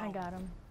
I got him.